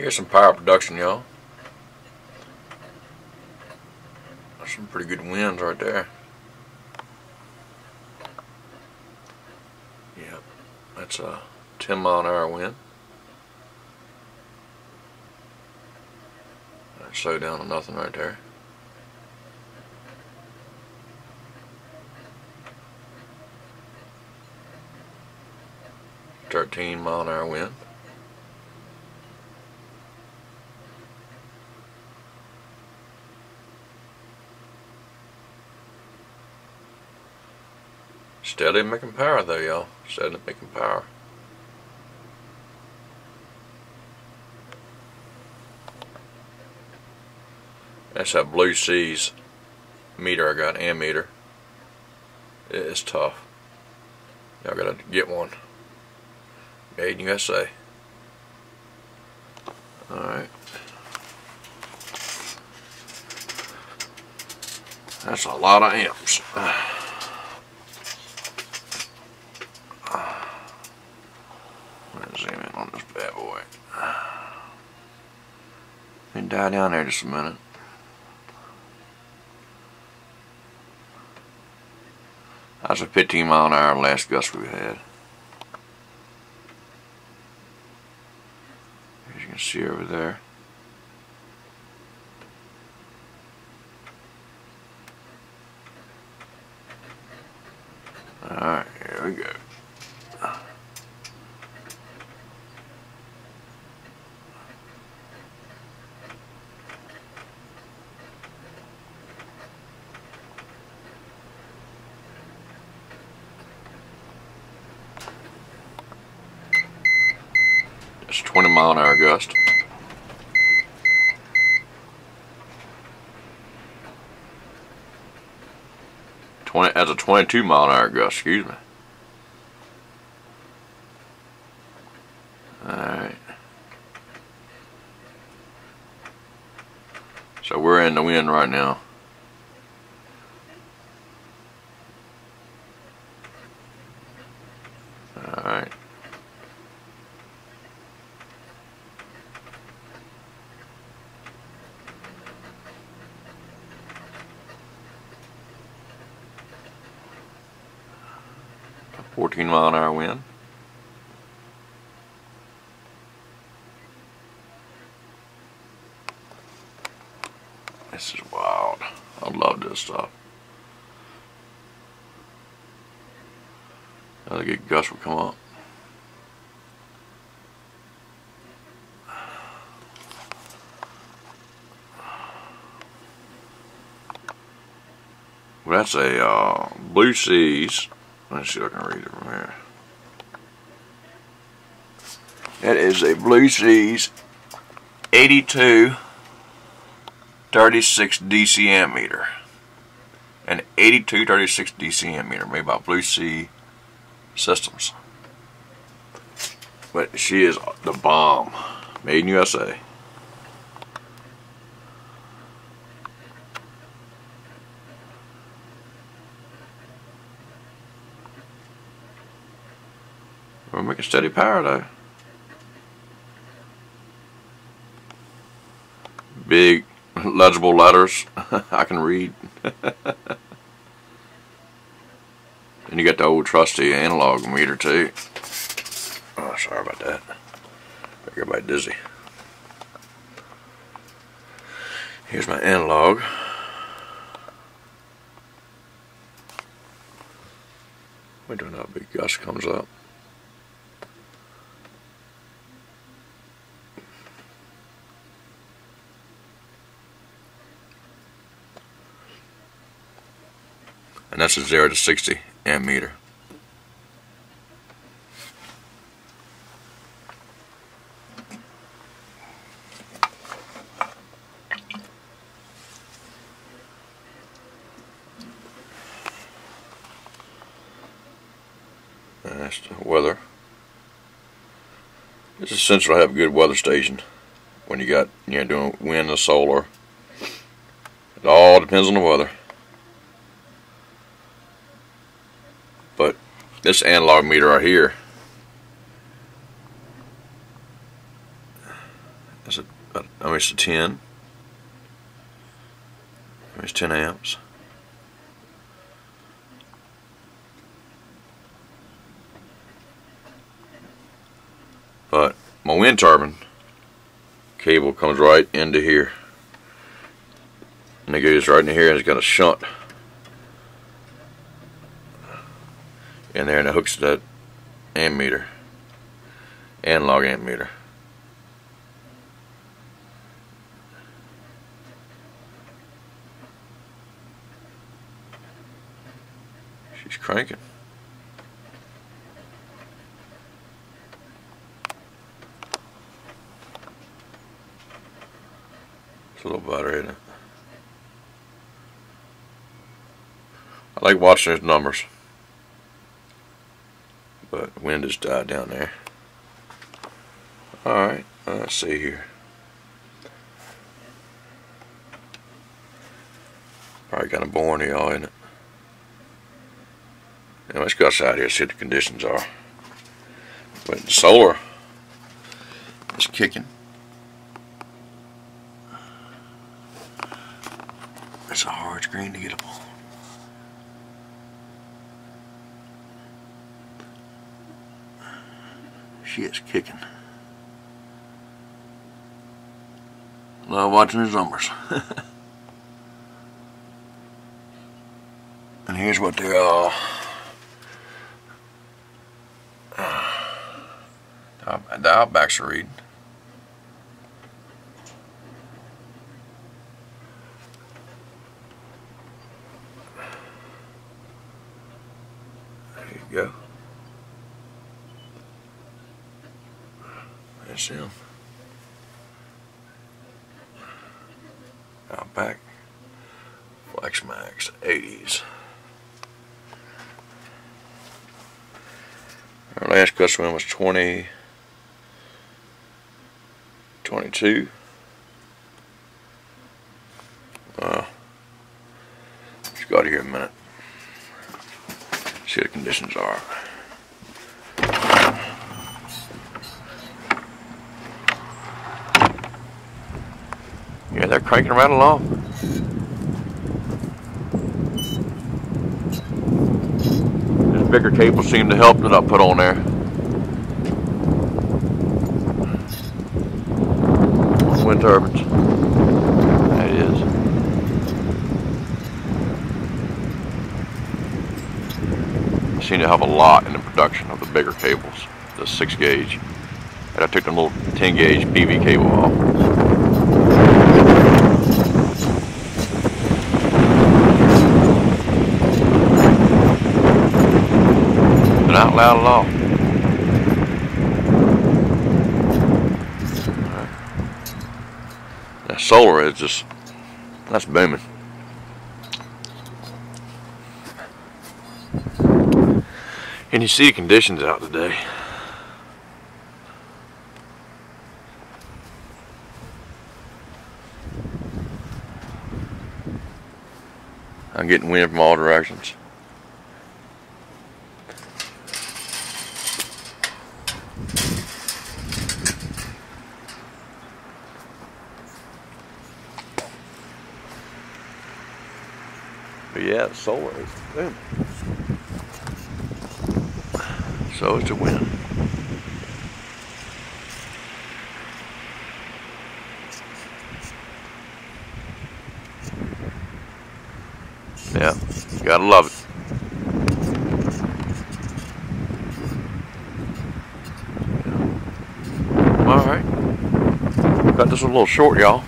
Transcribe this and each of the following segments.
Here's some power production, y'all. Some pretty good winds right there. Yep, that's a 10 mile an hour wind. Slowed down to nothing right there. Thirteen mile an hour wind. Steady making power though, y'all. Steady making power. That's that Blue Seas meter I got, ammeter. It's tough. Y'all gotta get one. Made in USA. Alright. That's a lot of amps. Let's zoom in on this bad boy. And die down there just a minute. That's a 15 mile an hour last gust we had. As you can see over there. Alright, here we go. It's 20 mile an hour gust. Twenty as a 22 mile an hour gust. Excuse me. All right. So we're in the wind right now. All right. A 14 mile an hour wind. This is wild. I love this stuff. Another good gust will come up. Well, that's a uh, Blue Seas. Let's see if I can read it from here. That is a Blue Seas 82 36 DC ammeter. An 82 36 DC ammeter made by Blue Sea Systems. But she is the bomb. Made in USA. We're making steady power though. Big legible letters I can read. and you got the old trusty analog meter too. Oh, sorry about that. Make everybody dizzy. Here's my analog. Wait till that big gust comes up. And that's a 0 to 60 amp meter. And that's the weather. It's essential to have a good weather station when you got you know doing wind and solar. It all depends on the weather. But this analog meter right here That's a, I mean it's a 10. It's 10 amps. But my wind turbine cable comes right into here. And it goes right in here and it's got a shunt in there and it hooks to that ammeter, analog ammeter. She's cranking. It's a little better, isn't it? I like watching those numbers. Wind has died down there. Alright, let's see here. Probably kind of boring y'all, isn't it? Now let's go outside here see what the conditions are. But the solar is kicking. It's a hard screen to get up on. She is kicking. Love watching his numbers. and here's what they're all. Uh, the Outbacks are reading. There you go. Him. Outback. Flexmax 80s. Our last customer was 20, 22. Uh, just got here a minute. See what the conditions are. They're cranking right along. This bigger cable seemed to help that I put on there. Wind turbines. That is. Seem to have a lot in the production of the bigger cables, the 6 gauge. And I took the little 10 gauge PV cable off. Not loud at all. That solar is just, that's booming. And you see the conditions out today. I'm getting wind from all directions. Yeah, solar is booming. So it's a win. Yeah, gotta love it. All right, got this a little short, y'all.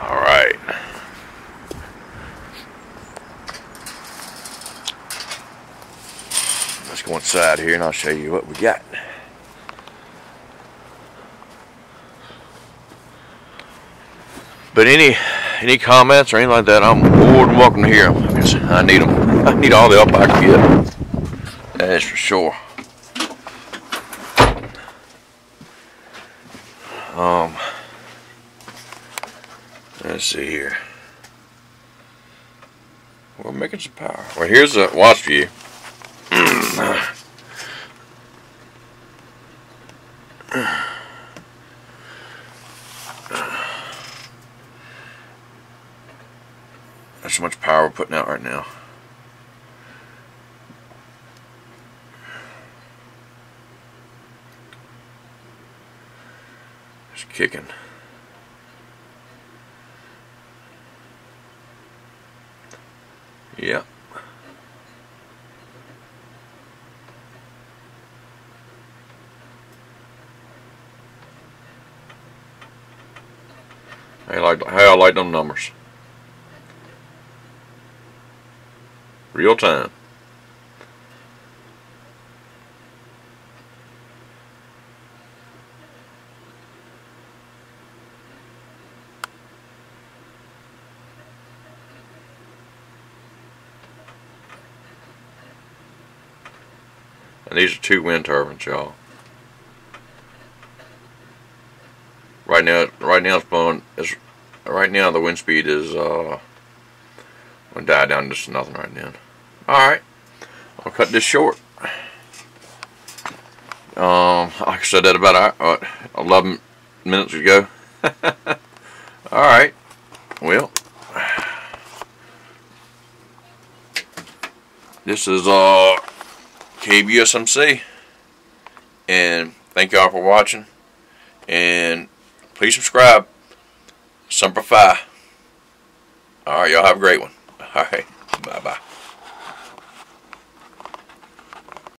All right. Inside here and I'll show you what we got. But any any comments or anything like that, I'm more than welcome to hear them. I need them. I need all the help I can get. That's for sure. Um, let's see here. We're making some power. Well, here's a watch view. That's how much power we're putting out right now. It's kicking. Yep. Hey, like, hey, I like them numbers. Real time. And these are two wind turbines, y'all. Right now, right now it's blowing. It's, right now the wind speed is uh, gonna die down to just nothing right now. All right, I'll cut this short. Um, I said that about uh, 11 minutes ago. All right, well, this is uh KVUSMC. And thank y'all for watching. And please subscribe. Semper Fi. Alright, y'all have a great one. Alright, bye bye.